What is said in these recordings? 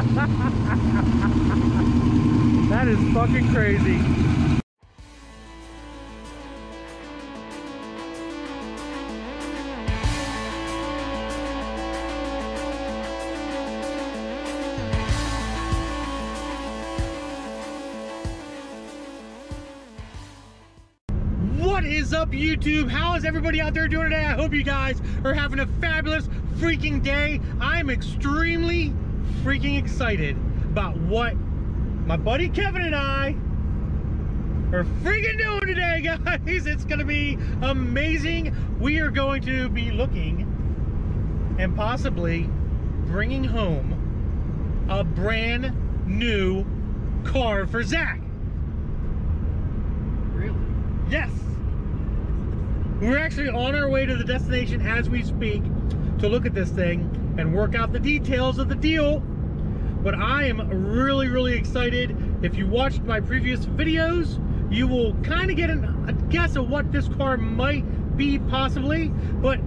that is fucking crazy. What is up YouTube? How is everybody out there doing today? I hope you guys are having a fabulous freaking day. I'm extremely freaking excited about what my buddy Kevin and I are freaking doing today, guys. It's gonna be amazing. We are going to be looking and possibly bringing home a brand new car for Zach. Really? Yes. We're actually on our way to the destination as we speak to look at this thing and work out the details of the deal. But I am really, really excited. If you watched my previous videos, you will kind of get an, a guess of what this car might be possibly. But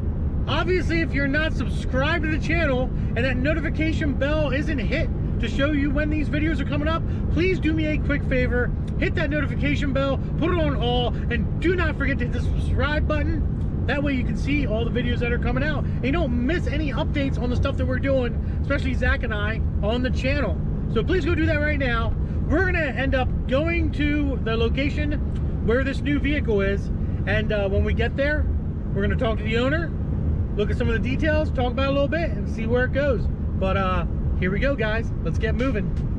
obviously, if you're not subscribed to the channel and that notification bell isn't hit to show you when these videos are coming up, please do me a quick favor, hit that notification bell, put it on all, and do not forget to hit the subscribe button. That way you can see all the videos that are coming out. And you don't miss any updates on the stuff that we're doing, especially Zach and I, on the channel. So please go do that right now. We're gonna end up going to the location where this new vehicle is. And uh, when we get there, we're gonna talk to the owner, look at some of the details, talk about a little bit, and see where it goes. But uh, here we go, guys. Let's get moving.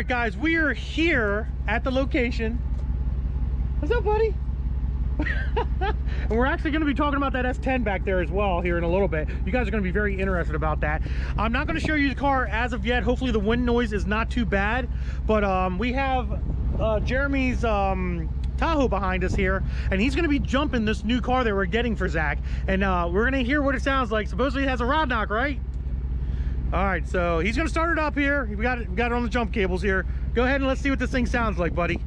Right, guys, we are here at the location. What's up, buddy? and we're actually going to be talking about that S10 back there as well here in a little bit. You guys are going to be very interested about that. I'm not going to show you the car as of yet. Hopefully the wind noise is not too bad. But um, we have uh, Jeremy's um, Tahoe behind us here, and he's going to be jumping this new car that we're getting for Zach. And uh, we're going to hear what it sounds like. Supposedly it has a rod knock, right? All right, so he's gonna start it up here. We got it, we got it on the jump cables here. Go ahead and let's see what this thing sounds like, buddy.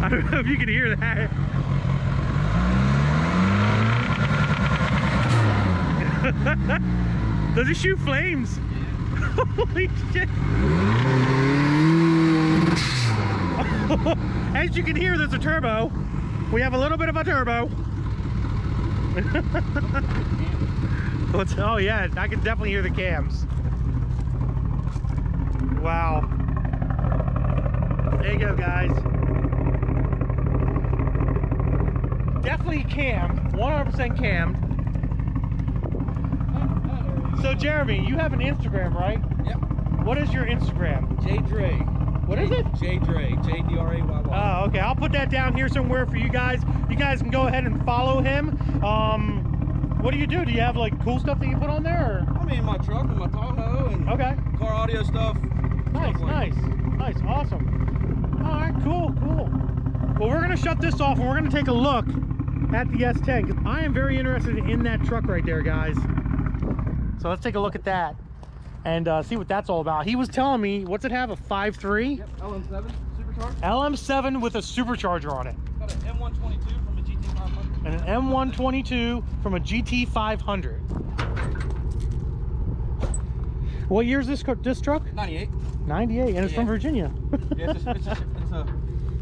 I don't know if you can hear that. Does it shoot flames? Holy shit. As you can hear, there's a turbo. We have a little bit of a turbo. Oh yeah, I can definitely hear the cams. Wow. There you go, guys. Definitely cammed, 100% cammed. So Jeremy, you have an Instagram, right? Yep. What is your Instagram? J Dre. What is it? J Dre. J D R A Y Y. Oh, okay. I'll put that down here somewhere for you guys. You guys can go ahead and follow him. Um, what do you do? Do you have like cool stuff that you put on there? I mean, my truck and my Tahoe and Okay. car audio stuff. Nice, stuff like nice, nice, awesome. All right, cool, cool. Well, we're gonna shut this off and we're gonna take a look at the S10. I am very interested in that truck right there, guys. So let's take a look at that and uh, see what that's all about. He was telling me, what's it have, a 5.3? Yep. LM7 supercharged. LM7 with a supercharger on it. Got an M122 from a GT500. And an M122 from a GT500. What year is this, this truck? 98. 98, and it's from Virginia. Yeah, it's, a, it's, a, it's a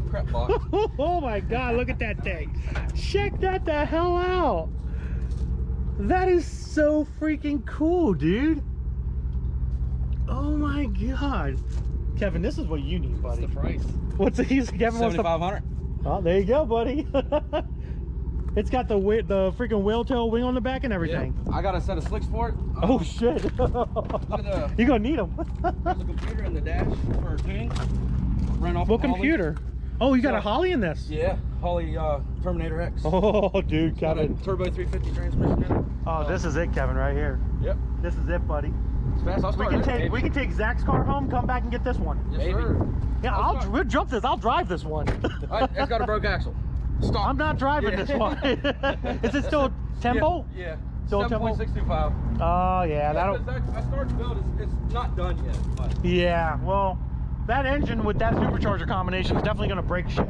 crap box. oh my god, look at that thing. Check that the hell out. That is so freaking cool, dude. Oh my god. Kevin, this is what you need, What's buddy. the price? What's the he's Kevin wants the 7500 Oh, there you go, buddy. it's got the the freaking whale tail wing on the back and everything. Yeah. I got a set of slicks for it. Oh Um, shit. Look at the, You're gonna need them. there's a computer in the dash for tuning. Run off what Holley. computer? Oh, you got a So- Holley in this? Yeah, Holley uh, Terminator X. Oh, dude, Got a Kevin. turbo 350 transmission in it. Oh, this is it, Kevin, right here. Yep. This is it, buddy. It's fast. I'll We can take baby. we can take Zach's car home, come back and get this one. Yes, Maybe. sir. Yeah, I'll I'll we'll jump this. I'll drive this one. I, it's got a broke axle. Stop. I'm not driving Yeah. this one. is it still tempo? Yeah. yeah. Still a tempo? 7.625. Oh yeah, that'll. that, I started to build. It's, it's not done yet, but Yeah, well, that engine with that supercharger combination is definitely gonna break shit.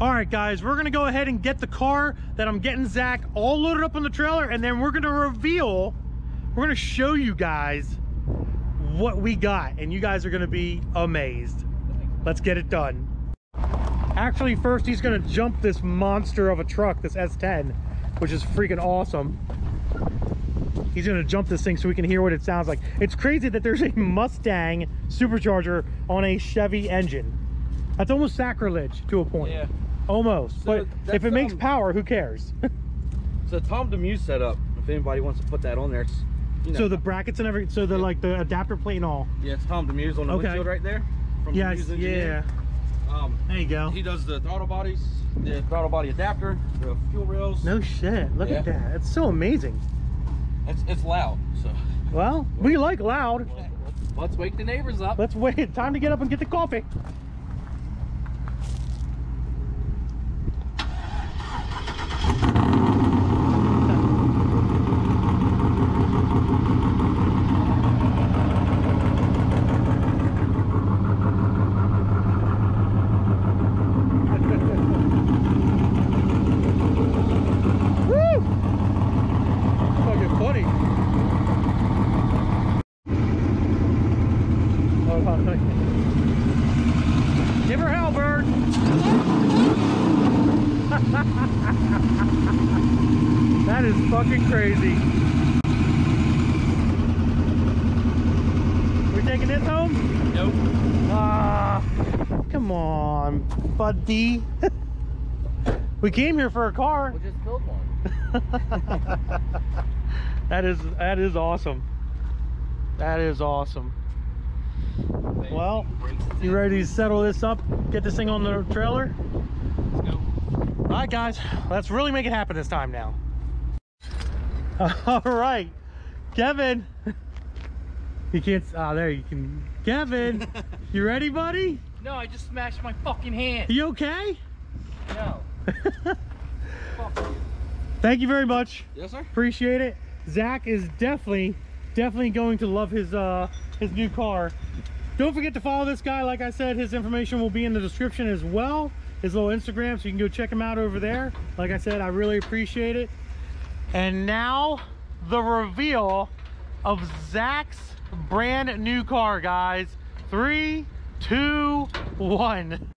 All right, guys, we're gonna go ahead and get the car that I'm getting Zach all loaded up on the trailer, and then we're gonna reveal, we're gonna show you guys what we got, and you guys are gonna be amazed. Let's get it done. Actually, first he's gonna jump this monster of a truck, this S10, which is freaking awesome. He's gonna jump this thing so we can hear what it sounds like. It's crazy that there's a Mustang supercharger on a Chevy engine. That's almost sacrilege to a point. yeah. Almost. So but if it makes um, power, who cares? So Tom Demuse setup. If anybody wants to put that on there, it's you know. so the brackets and everything, so the Yeah. like the adapter plate and all. yeah, it's Tom Demuse on the Okay. windshield right there. From Yes, yeah. Um, There you go. he does the throttle bodies, the throttle body adapter, the fuel rails. No shit. Look at that. It's so amazing. It's it's loud. So Well, we like loud. Let's wake the neighbors up. Let's wait. Time to get up and get the coffee. That is fucking crazy. We taking this home? Nope. Ah, come on, buddy. we came here for a car. We'll just build one. that is that is awesome. That is awesome. Well, you ready to settle this up? Get this thing on the trailer? Let's go. All right, guys, let's really make it happen this time now. All right, Kevin. You can't. Ah, there you can. Kevin, you ready, buddy? No, I just smashed my fucking hand. You okay? No. Fuck you. Thank you very much. yes, sir. Appreciate it. Zach is definitely, definitely going to love his uh his new car. Don't forget to follow this guy. Like I said, his information will be in the description as well. His little Instagram, so you can go check him out over there. Like I said, I really appreciate it. And now the reveal of Zach's brand new car, guys. Three, two, one.